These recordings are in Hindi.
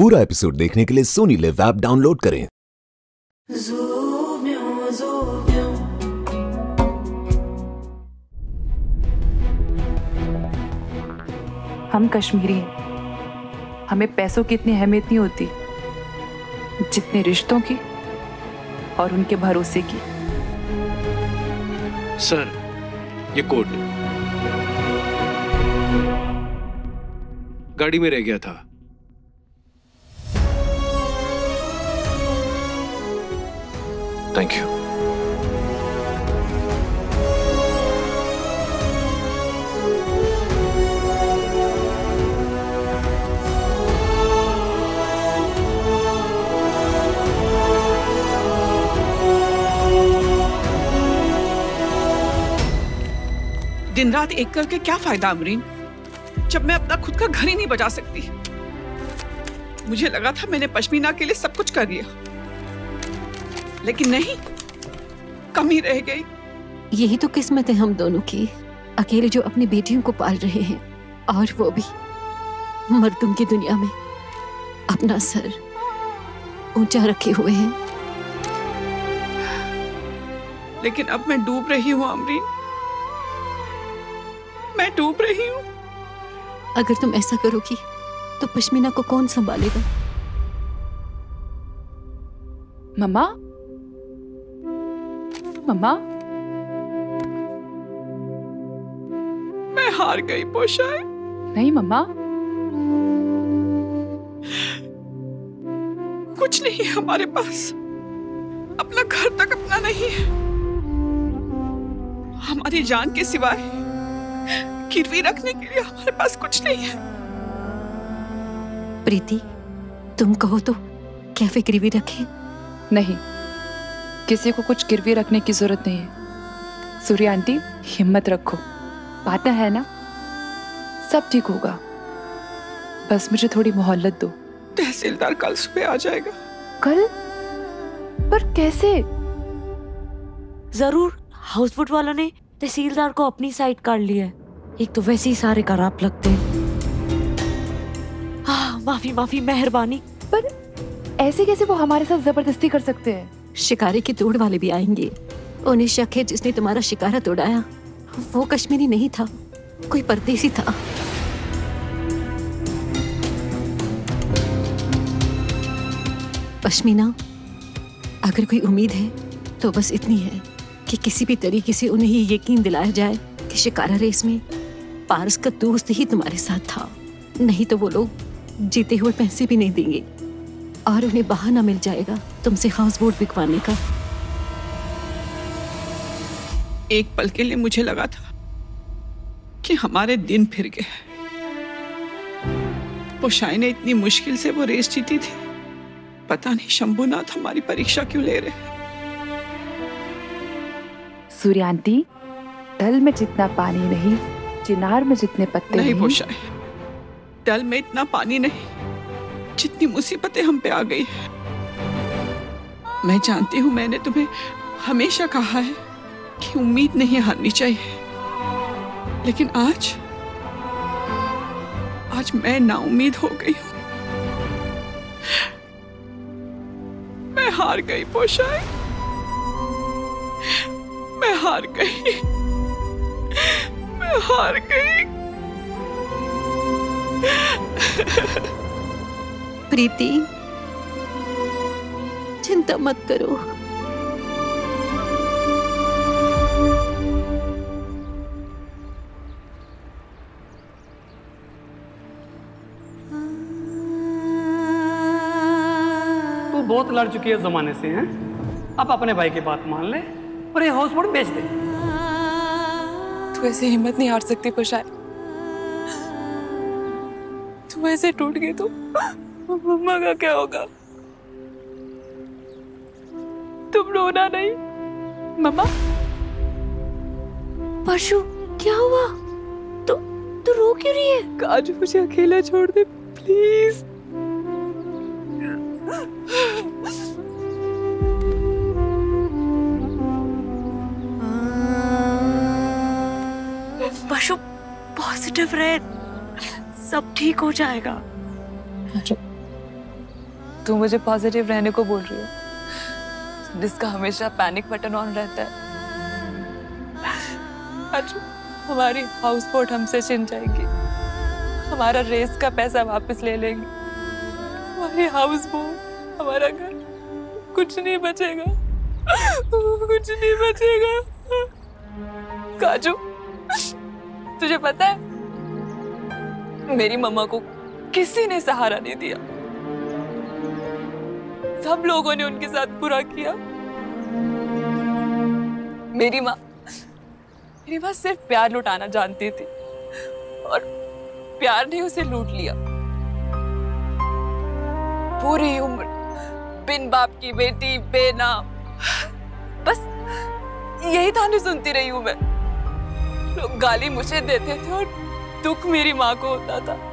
पूरा एपिसोड देखने के लिए सोनी लिव ऐप डाउनलोड करें। हम कश्मीरी हैं। हमें पैसों की इतनी अहमियत नहीं होती जितने रिश्तों की और उनके भरोसे की। सर ये कोट। गाड़ी में रह गया था। थैंक यू दिन रात एक करके क्या फ़ायदा, अमरीन? जब मैं अपना खुद का घर ही नहीं बचा सकती। मुझे लगा था मैंने पश्मीना के लिए सब कुछ कर लिया। लेकिन नहीं कमी रह गई। यही तो किस्मत है हम दोनों की। अकेले जो अपनी बेटियों को पाल रहे हैं और वो भी मर्दों की दुनिया में। अपना सर ऊँचा रखे हुए हैं। लेकिन अब मैं डूब रही हूँ अमरीन। मैं डूब रही हूँ। अगर तुम ऐसा करोगी तो पश्मीना को कौन संभालेगा? मम्मा मम्मा। मैं हार गई पोशाए नहीं मम्मा। कुछ नहीं है हमारे पास। अपना घर तक अपना नहीं है। हमारी जान के सिवाय गिरवी रखने के लिए हमारे पास कुछ नहीं है। प्रीति तुम कहो तो क्या फिक्री भी रखे? नहीं। किसी को कुछ गिरवी रखने की ज़रूरत नहीं है। सूर्य आंटी हिम्मत रखो। पाता है ना? सब ठीक होगा। बस मुझे थोड़ी मोहल्लत दो। तहसीलदार कल सुबह आ जाएगा। कल? पर कैसे? ज़रूर हाउसबोट वालों ने तहसीलदार को अपनी साइड कर लिया है। एक तो वैसे ही सारे खराब लगते हैं। हाँ, माफ़ी माफ़ी मेहरबानी। पर ऐसे कैसे वो हमारे साथ ज़बरदस्ती कर सकते हैं? शिकारी की तोड़ वाले भी आएँगे। उन्हें शक है जिसने तुम्हारा शिकारा तोड़ाया। वो कश्मीरी नहीं था, कोई परदेसी था। पश्मीना, अगर कोई उम्मीद है तो बस इतनी है कि किसी भी तरीके से उन्हें यकीन दिलाया जाए कि शिकारा रेस में पारस का दोस्त ही तुम्हारे साथ था। नहीं तो वो लोग जीते हुए पैसे भी नहीं देंगे। और उन्हें बहाना मिल जाएगा तुमसे हाउस बोट बिकवाने का। एक पल के लिए मुझे लगा था कि हमारे दिन फिर गए। पोशाई ने इतनी मुश्किल से वो रेस जीती थी। पता नहीं शंभुनाथ हमारी परीक्षा क्यों ले रहे हैं। सूर्य आंटी डल में जितना पानी नहीं चिनार में जितने पत्ते नहीं नहीं। पोशाई डल में इतना पानी नहीं। जितनी मुसीबतें हम पे आ गई है। मैं जानती हूँ मैंने तुम्हें हमेशा कहा है कि उम्मीद नहीं हारनी चाहिए। लेकिन आज आज मैं नाउम्मीद हो गई हूँ। मैं हार गई पोशाई मैं हार गई। मैं हार गई। प्रीति चिंता मत करो। तू बहुत लड़ चुकी है जमाने से हैं? अब अपने भाई की बात मान ले और ये हाउस बोट बेच दे। तू ऐसे हिम्मत नहीं हार सकती पोशाय तू ऐसे टूट गई तो। मम्मा का क्या होगा? तुम रोना नहीं मम्मा। परशु क्या हुआ? तो तू रो क्यों रही है? काजू मुझे अकेला छोड़ दे प्लीज़। परशु पॉजिटिव रहे। सब ठीक हो जाएगा। तू मुझे पॉजिटिव रहने को बोल रही हो। जिसका हमेशा पैनिक बटन ऑन रहता है। आज हमारी हाउस बोट हमसे छिन जाएगी। हमारा रेस का पैसा वापस ले लेंगे। हमारी हाउस बोट हमारा घर कुछ नहीं बचेगा। कुछ नहीं बचेगा। काजू, तुझे पता है, मेरी मम्मा को किसी ने सहारा नहीं दिया। सब लोगों ने उनके साथ बुरा किया। मेरी माँ मेरी माँ सिर्फ़ प्यार लुटाना जानती थी और प्यार ने उसे लूट लिया। पूरी उम्र बिन बाप की बेटी, बेनाम। बस यही ताने सुनती रही हूँ मैं। लोग गाली मुझे देते थे और दुख मेरी माँ को होता था।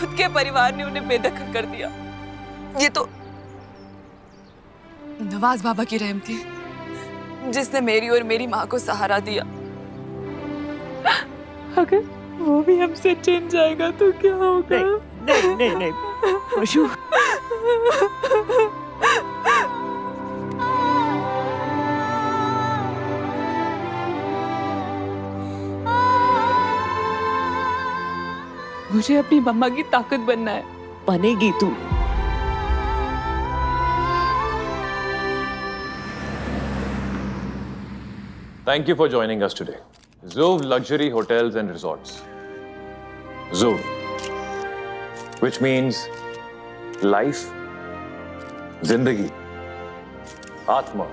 खुद के परिवार ने उन्हें बेदखल कर दिया ये तो नवाज़ बाबा की रहम थी जिसने मेरी और मेरी माँ को सहारा दिया अगर वो भी हमसे चिन जाएगा तो क्या होगा नहीं नहीं नहीं खुशू मुझे अपनी मम्मा की ताकत बनना है। बनेगी तू। Thank you for joining us today Jews luxury hotels and resorts जोव विच मीन्स लाइफ ज़िंदगी आत्मा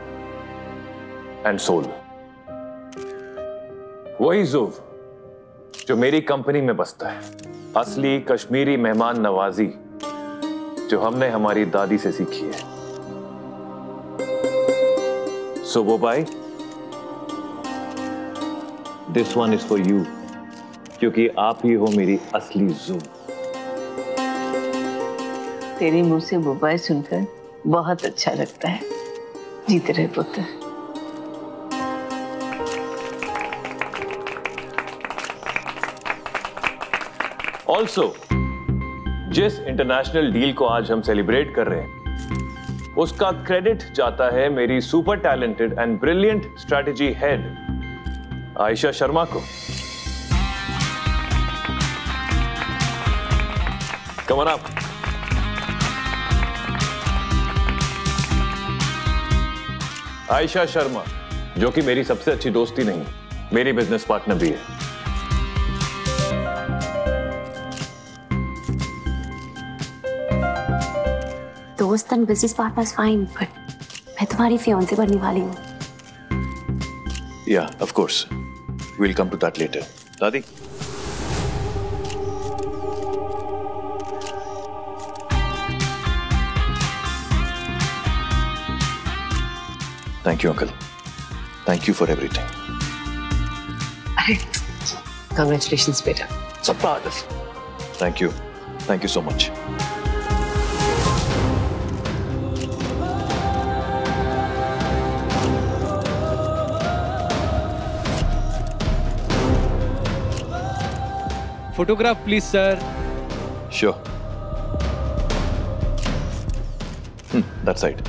एंड सोल वही जूव जो मेरी कंपनी में बसता है। असली कश्मीरी मेहमान नवाजी, जो हमने हमारी दादी से सीखी है। सो वो भाई this one is for you क्योंकि आप ही हो मेरी असली जू तेरे मुँह से बुबाई सुनकर बहुत अच्छा लगता है। जीते रहे पुत्र। ऑल्सो जिस इंटरनेशनल डील को आज हम सेलिब्रेट कर रहे हैं, उसका क्रेडिट जाता है मेरी super talented and brilliant strategy head Ayesha Sharma को। कमन आप आयशा शर्मा, जो कि मेरी सबसे अच्छी दोस्ती नहीं, मेरी बिज़नेस पार्टनर भी है। दोस्त and business partners fine but मैं तुम्हारी फियांसे बनने वाली हूँ। Yeah of course we will come to that later दादी thank you uncle thank you for everything अरे कांग्रेचुलेशंस बेटा। So proud of thank you thank you so much photograph please sir Sure. Hmm, that side.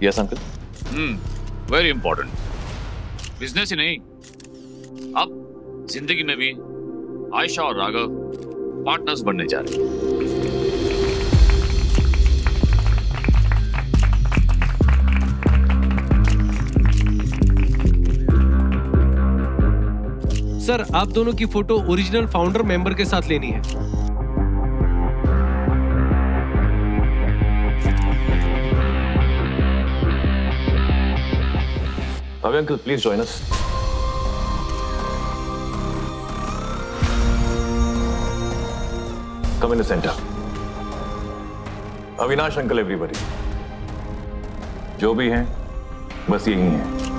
Yes, Uncle? Hmm very important business ही नहीं अब ज़िंदगी में भी आयशा और राघव पार्टनर्स बनने जा रहे हैं सर आप दोनों की फ़ोटो ओरिजिनल फाउंडर मेंबर के साथ लेनी है Bhavya Uncle, please join us. Come in. Avinash uncle everybody जो भी हैं बस यही हैं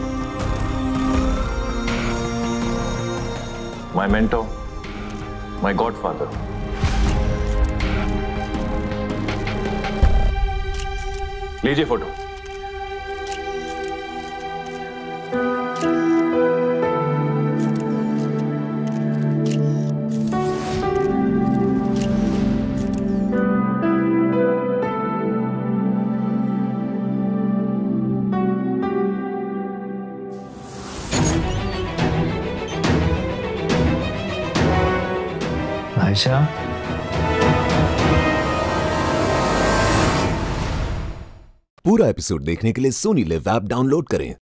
माय मेंटो माय गॉडफादर लीजिए फोटो आयशा पूरा एपिसोड देखने के लिए सोनी लिव ऐप डाउनलोड करें।